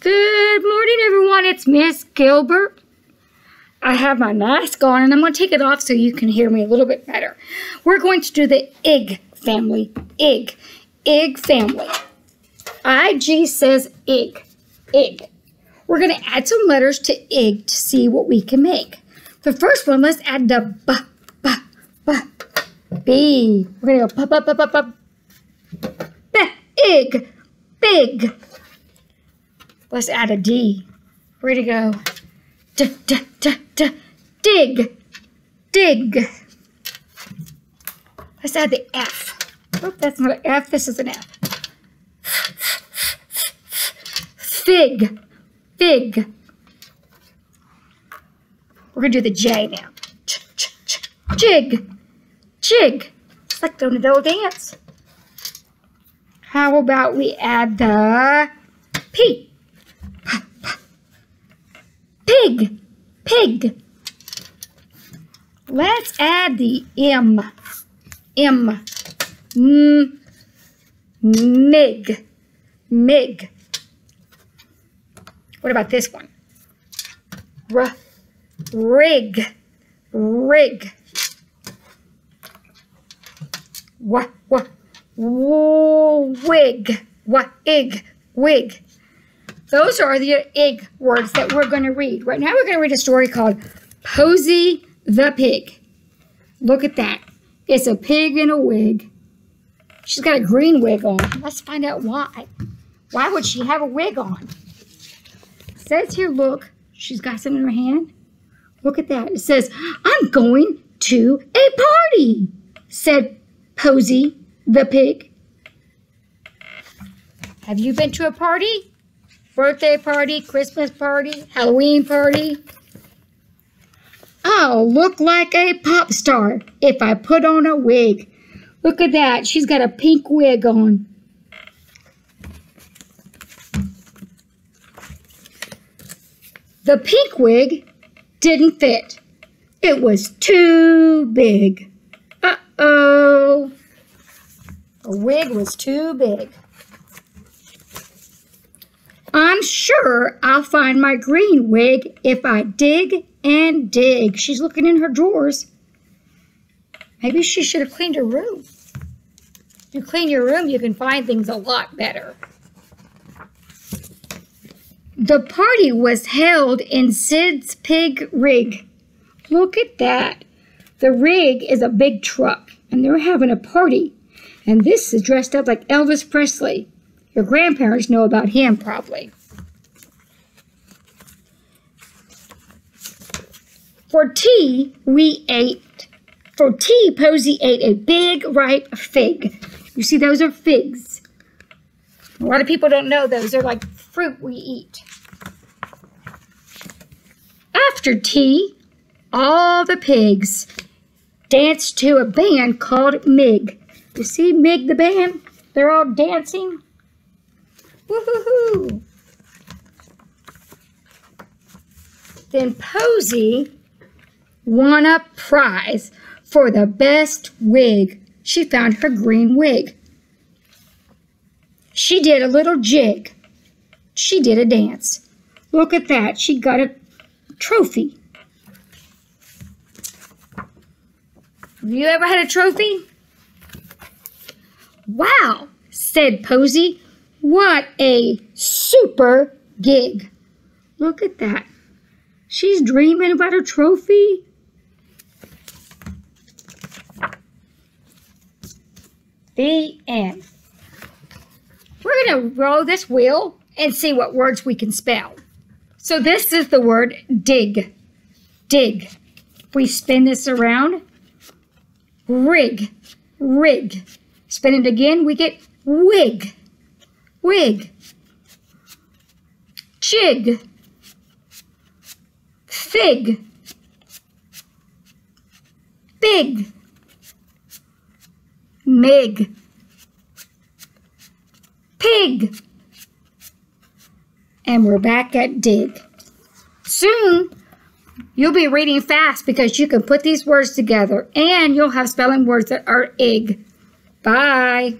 Good morning, everyone. It's Miss Gilbert. I have my mask on and I'm going to take it off so you can hear me a little bit better. We're going to do the ig family. Egg. Ig family. IG says egg. Egg. We're going to add some letters to egg to see what we can make. The first one, let's add the b, b, b, b. We're going to go b, b, b, b, b. B, egg. Big. Let's add a D. Where to go? D, d, d, d, dig. Dig. Let's add the F. Oh, that's not an F. This is an F. Fig. Fig. We're going to do the J now. Ch, ch, ch, jig. Jig. It's like doing a little dance. How about we add the P? Pig. Pig. Let's add the M. M. M. Mig. Mig. What about this one? R. Rig. Rig. What? What? Wig. What? Ig. Wig. Those are the ig words that we're going to read. Right now we're going to read a story called Posy the Pig. Look at that. It's a pig in a wig. She's got a green wig on. Let's find out why. Why would she have a wig on? It says here, look, she's got something in her hand. Look at that. It says, I'm going to a party, said Posy the pig. Have you been to a party? Birthday party, Christmas party, Halloween party. I'll look like a pop star if I put on a wig. Look at that. She's got a pink wig on. The pink wig didn't fit. It was too big. Uh-oh. The wig was too big. I'm sure I'll find my green wig if I dig and dig. She's looking in her drawers. Maybe she should have cleaned her room. You clean your room, you can find things a lot better. The party was held in Sid's Pig Rig. Look at that. The rig is a big truck, and they're having a party. And this is dressed up like Elvis Presley. Your grandparents know about him, probably. For tea, we ate, for tea, Posy ate a big ripe fig. You see, those are figs. A lot of people don't know those. They're like fruit we eat. After tea, all the pigs danced to a band called Mig. You see Mig the band? They're all dancing. Woohoo! Then Posy won a prize for the best wig. She found her green wig. She did a little jig. She did a dance. Look at that. She got a trophy. Have you ever had a trophy? Wow, said Posy. What a super gig. Look at that. She's dreaming about a trophy. The end. We're going to roll this wheel and see what words we can spell. So this is the word dig. Dig. We spin this around. Rig. Rig. Spin it again, we get wig wig, jig, fig, big, mig, pig. And we're back at dig. Soon, you'll be reading fast because you can put these words together and you'll have spelling words that are ig. Bye.